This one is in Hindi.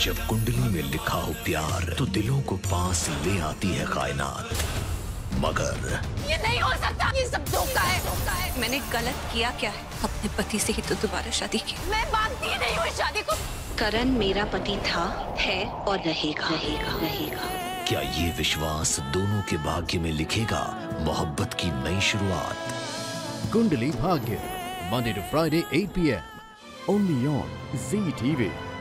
जब कुंडली में लिखा हो प्यार तो दिलों को पास ले आती है कायनात। मगर ये नहीं हो सकता। ये सब धोखा है। धोखा है। मैंने गलत किया क्या है? अपने पति से ही तो दोबारा शादी की। मैं मानती नहीं हूँ शादी को। करण मेरा पति था है और रहेगा। रहेगा रहेगा। क्या ये विश्वास दोनों के भाग्य में लिखेगा मोहब्बत की नई शुरुआत? Kundali Bhagya Monday to Friday, 8 p.m. Only on ZTV.